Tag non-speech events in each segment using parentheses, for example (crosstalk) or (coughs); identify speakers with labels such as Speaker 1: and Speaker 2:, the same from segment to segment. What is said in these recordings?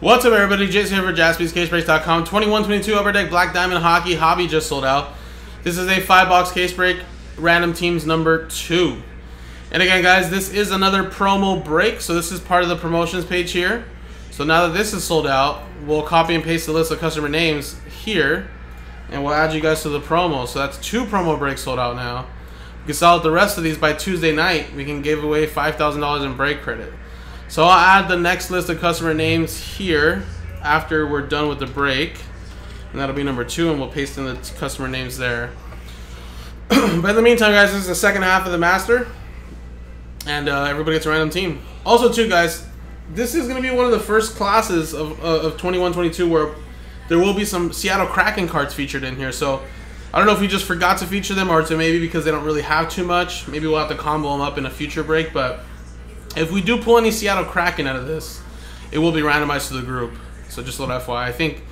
Speaker 1: What's up, everybody? Jason here for JaspysCaseBreaks.com. 21-22 Upper Deck Black Diamond Hockey Hobby just sold out. This is a five-box case break, random teams number two. And again, guys, this is another promo break, so this is part of the promotions page here. So now that this is sold out, we'll copy and paste the list of customer names here, and we'll add you guys to the promo. So that's two promo breaks sold out now. We can sell out the rest of these by Tuesday night. We can give away $5,000 in break credit. So I'll add the next list of customer names here after we're done with the break. And that'll be number two, and we'll paste in the customer names there. (clears throat) but in the meantime, guys, this is the second half of the Master. And uh, everybody gets a random team. Also, too, guys, this is going to be one of the first classes of, uh, of 21-22 where there will be some Seattle Kraken cards featured in here. So I don't know if we just forgot to feature them or to maybe because they don't really have too much. Maybe we'll have to combo them up in a future break, but if we do pull any Seattle Kraken out of this, it will be randomized to the group. So just a little FYI. I think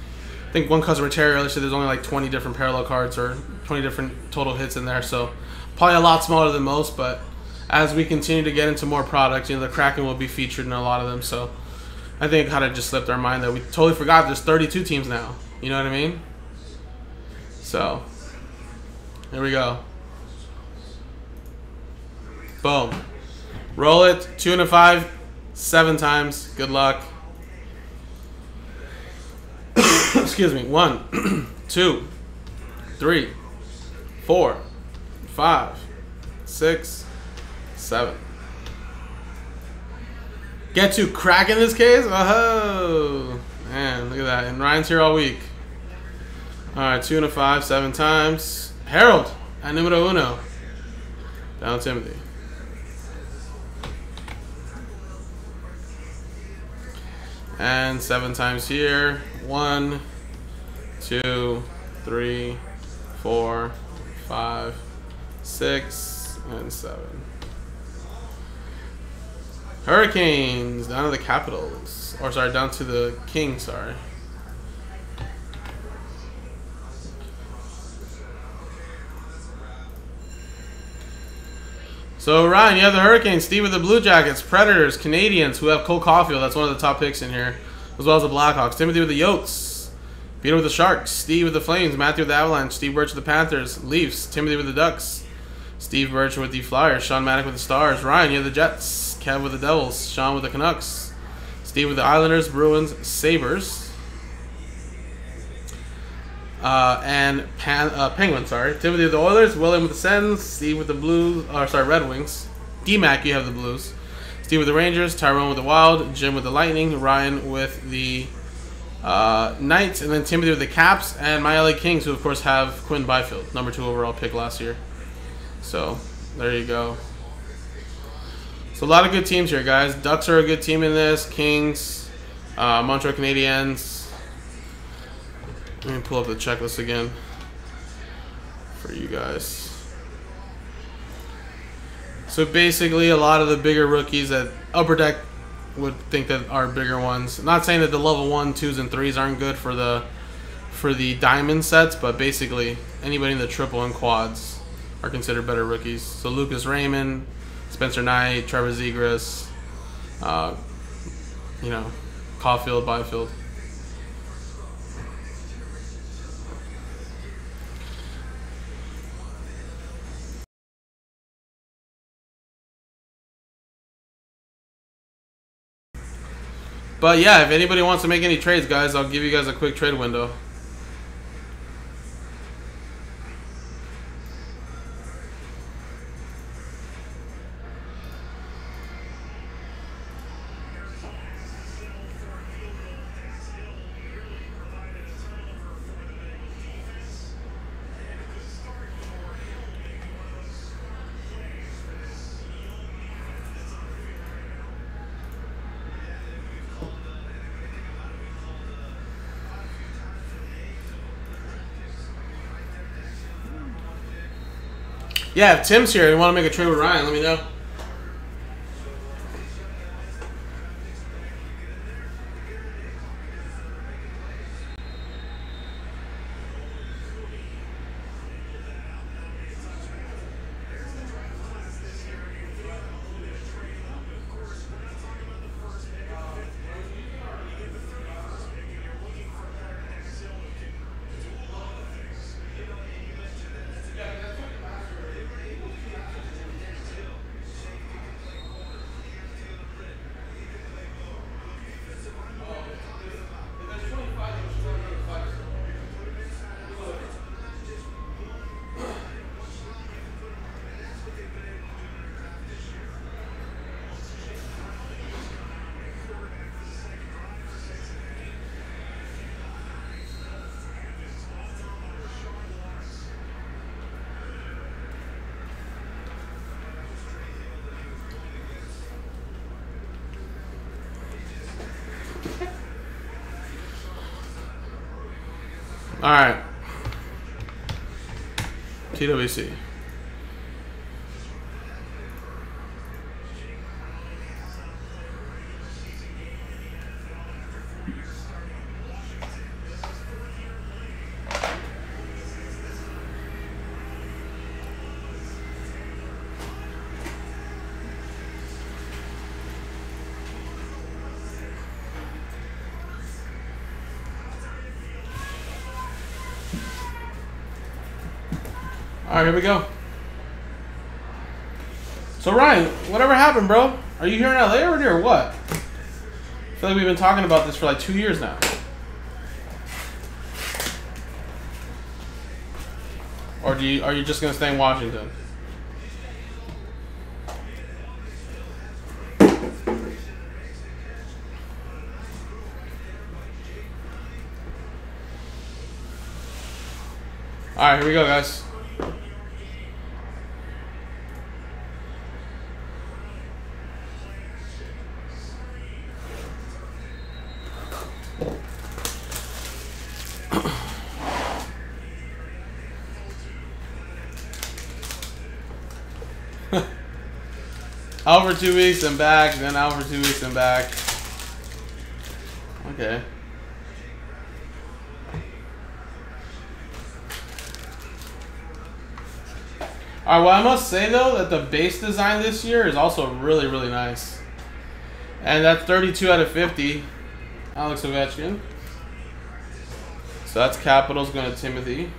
Speaker 1: I think one customer Terry earlier said there's only like 20 different parallel cards or 20 different total hits in there. So probably a lot smaller than most, but as we continue to get into more products, you know, the Kraken will be featured in a lot of them. So I think it kind of just slipped our mind that we totally forgot there's 32 teams now. You know what I mean? So here we go. Boom. Roll it. Two and a five. Seven times. Good luck. (coughs) Excuse me. One, (coughs) two, three, four, five, six, seven. Get to crack in this case? Oh, man, look at that. And Ryan's here all week. All right, two and a five, seven times. Harold at numero uno. Down Timothy. And seven times here. One, two, three, four, five, six, and seven. Hurricanes down to the Capitals. Or sorry, down to the Kings, sorry. So Ryan, you have the Hurricanes, Steve with the Blue Jackets, Predators, Canadiens, who have Cole Caufield. That's one of the top picks in here, as well as the Blackhawks. Timothy with the Yotes, Peter with the Sharks, Steve with the Flames, Matthew with the Avalanche, Steve Birch with the Panthers, Leafs, Timothy with the Ducks, Steve Birch with the Flyers, Sean Maddock with the Stars, Ryan, you have the Jets, Kev with the Devils, Sean with the Canucks, Steve with the Islanders, Bruins, Sabres. Uh, and Pan, uh, Penguins, sorry. Timothy with the Oilers, William with the Sens, Steve with the Blues, or sorry, Red Wings. D-Mac, you have the Blues. Steve with the Rangers, Tyrone with the Wild, Jim with the Lightning, Ryan with the uh, Knights, and then Timothy with the Caps, and my LA Kings, who of course have Quinn Byfield, number two overall pick last year. So, there you go. So a lot of good teams here, guys. Ducks are a good team in this. Kings, uh, Montreal Canadiens, let me pull up the checklist again for you guys. So basically, a lot of the bigger rookies that Upper Deck would think that are bigger ones. Not saying that the level one, twos, and threes aren't good for the for the diamond sets, but basically anybody in the triple and quads are considered better rookies. So Lucas Raymond, Spencer Knight, Trevor Zegras, uh, you know, Caufield, Byfield. But yeah, if anybody wants to make any trades, guys, I'll give you guys a quick trade window. Yeah, if Tim's here and you want to make a trade with Ryan, let me know. All right. TWC. All right, here we go. So Ryan, whatever happened, bro? Are you here in LA already or what? I feel like we've been talking about this for like two years now. Or do you, are you just gonna stay in Washington? All right, here we go, guys. (laughs) out for two weeks and back, then out for two weeks and back. Okay. Alright, well I must say though that the base design this year is also really, really nice. And that's 32 out of 50. Alex Ovechkin. So that's Capitals going to Timothy.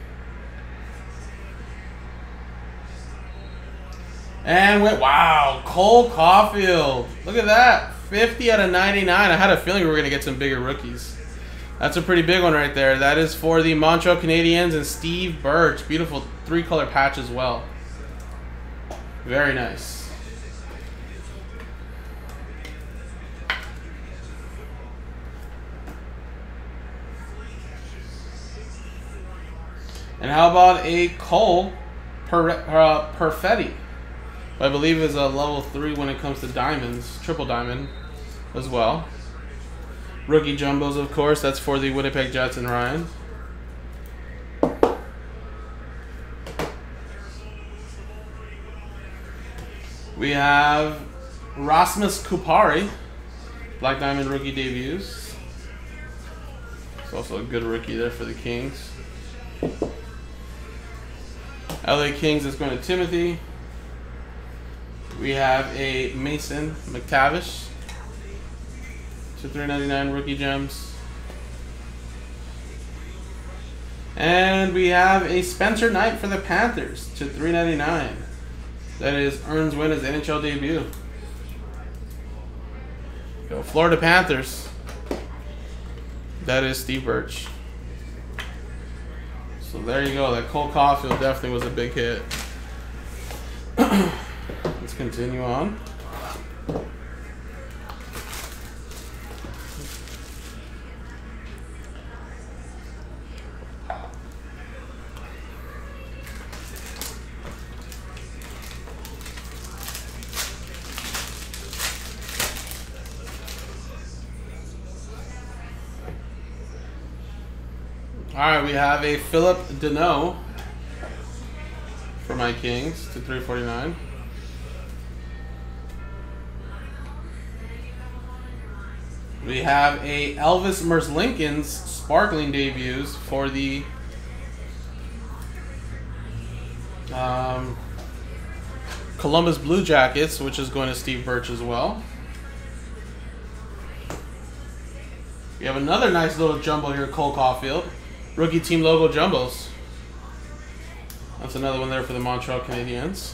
Speaker 1: And went, wow, Cole Caufield. Look at that. 50 out of 99. I had a feeling we were going to get some bigger rookies. That's a pretty big one right there. That is for the Montreal Canadiens and Steve Birch. Beautiful three-color patch as well. Very nice. And how about a Cole per, uh, Perfetti? I believe is a level 3 when it comes to diamonds, triple diamond as well. Rookie Jumbos, of course, that's for the Winnipeg Jets and Ryan. We have Rasmus Kupari, Black Diamond rookie debuts. It's also a good rookie there for the Kings. LA Kings is going to Timothy. We have a Mason McTavish to 399 rookie gems. And we have a Spencer Knight for the Panthers to 399. That is Earns win his NHL debut. Go Florida Panthers. That is Steve Birch. So there you go. That Cole Caufield definitely was a big hit. (clears throat) Continue on. All right, we have a Phillip Danault for my Kings to 349. We have a Elvis Merzlikins sparkling debuts for the um, Columbus Blue Jackets, which is going to Steve Birch as well. We have another nice little jumbo here, Cole Caufield. Rookie team logo jumbos. That's another one there for the Montreal Canadiens.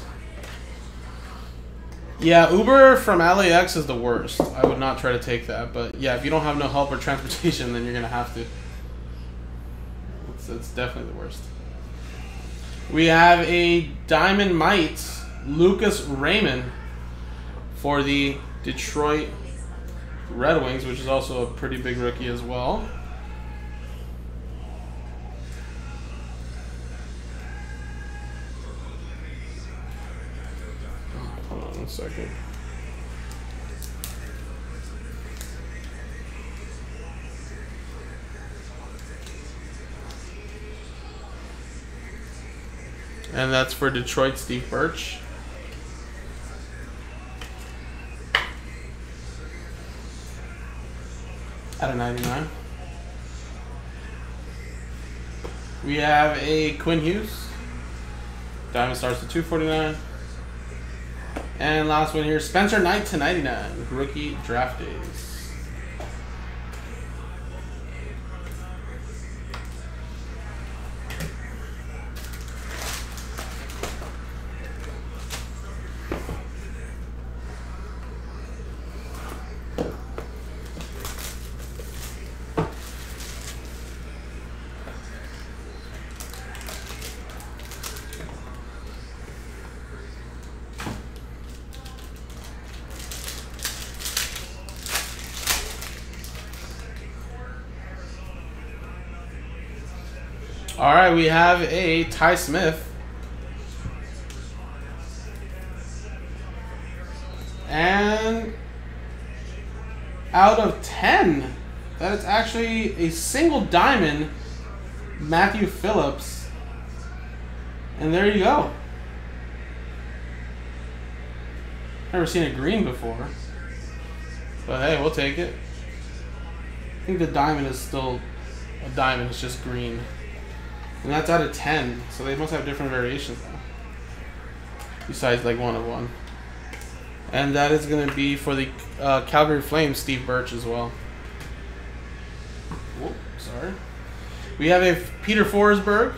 Speaker 1: Yeah, Uber from LAX is the worst. I would not try to take that. But yeah, if you don't have no help or transportation, (laughs) then you're going to have to. It's, it's definitely the worst. We have a Diamond Mite, Lucas Raymond, for the Detroit Red Wings, which is also a pretty big rookie as well. And that's for Detroit, Steve Birch. Out of 99. We have a Quinn Hughes. Diamond starts to 249. And last one here, Spencer Knight to 99. Rookie draft days. All right, we have a Ty Smith. And out of 10, that is actually a single diamond, Matthew Phillips. And there you go. Never seen a green before. But hey, we'll take it. I think the diamond is still a diamond, it's just green. And that's out of 10, so they must have different variations now. Besides, like, one of one. And that is going to be for the uh, Calgary Flames, Steve Birch as well. Whoop, sorry. We have a Peter Forsberg.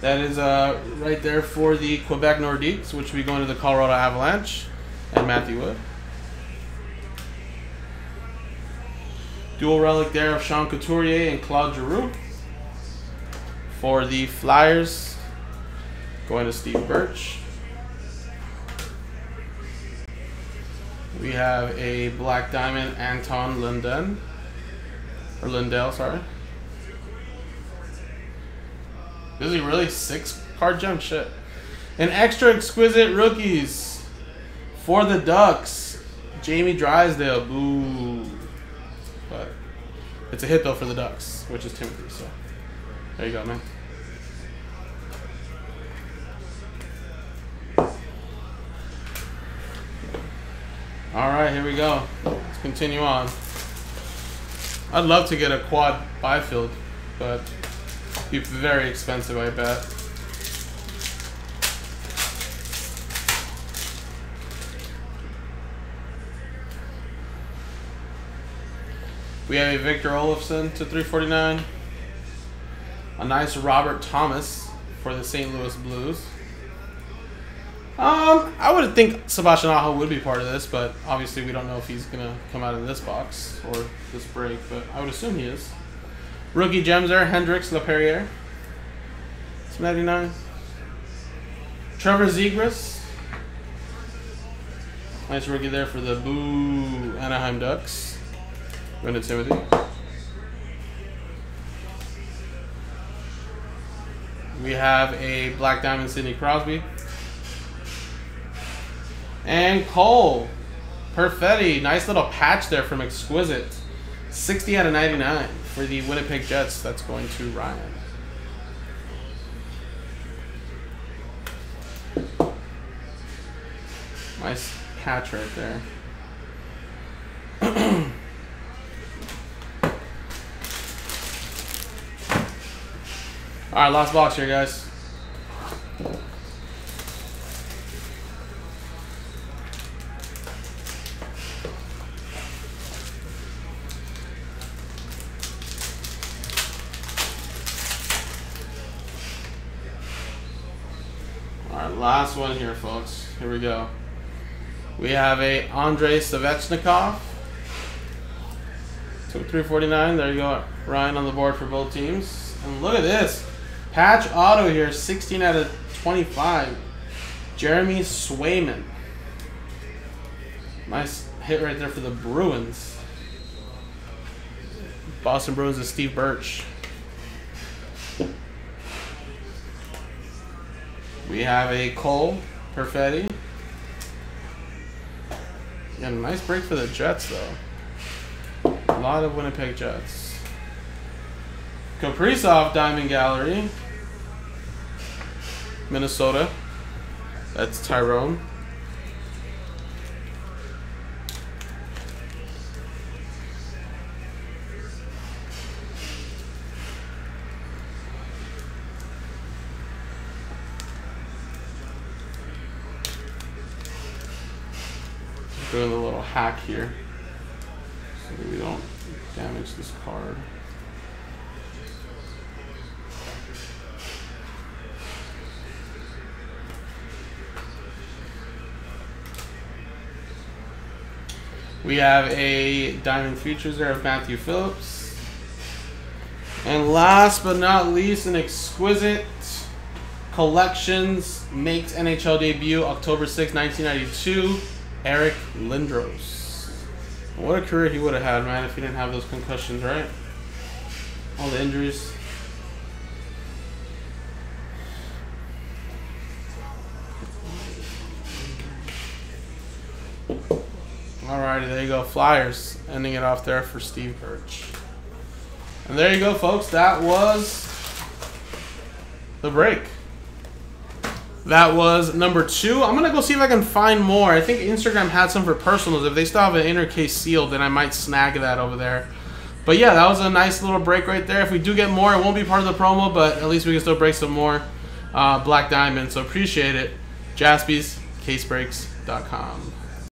Speaker 1: That is uh, right there for the Quebec Nordiques, which will be going to the Colorado Avalanche. And Matthew Wood. Dual relic there of Sean Couturier and Claude Giroux. For the Flyers, going to Steve Birch. We have a Black Diamond, Anton Linden. Or Lindell, sorry. Is he really six card gem? Shit. An extra exquisite rookies for the Ducks. Jamie Drysdale. Boo. But it's a hit though for the Ducks, which is Timothy, so. There you go, man. All right, here we go. Let's continue on. I'd love to get a quad Byfield, but be very expensive, I bet. We have a Victor Olofsson to 349 a nice Robert Thomas for the St. Louis Blues. Um, I would think Sebastian Aho would be part of this, but obviously we don't know if he's gonna come out of this box or this break. But I would assume he is. Rookie gems there: Hendrix Lapierre. It's 99. Trevor Zegras. Nice rookie there for the Boo Anaheim Ducks. To Timothy. We have a Black Diamond Sidney Crosby. And Cole. Perfetti. Nice little patch there from Exquisite. 60 out of 99 for the Winnipeg Jets. That's going to Ryan. Nice patch right there. (clears throat) All right, last box here, guys. All right, last one here, folks. Here we go. We have a Andrei Svechnikov. To 349. There you go. Ryan on the board for both teams. And look at this. Patch auto here, 16 out of 25. Jeremy Swayman. Nice hit right there for the Bruins. Boston Bruins is Steve Birch. We have a Cole Perfetti. Yeah, nice break for the Jets though. A lot of Winnipeg Jets. Kaprizov Diamond Gallery. Minnesota. That's Tyrone. Hack here so we don't damage this card. We have a Diamond Futures there of Matthew Phillips. And last but not least, an exquisite collections makes NHL debut October 6, 1992. Eric Lindros. What a career he would have had, man, if he didn't have those concussions, right? All the injuries. Alrighty, there you go. Flyers ending it off there for Steve Birch. And there you go, folks. That was the break. That was number two. I'm going to go see if I can find more. I think Instagram had some for personals. If they still have an inner case sealed, then I might snag that over there. But yeah, that was a nice little break right there. If we do get more, it won't be part of the promo, but at least we can still break some more uh, Black Diamond. So appreciate it. JaspysCaseBreaks.com.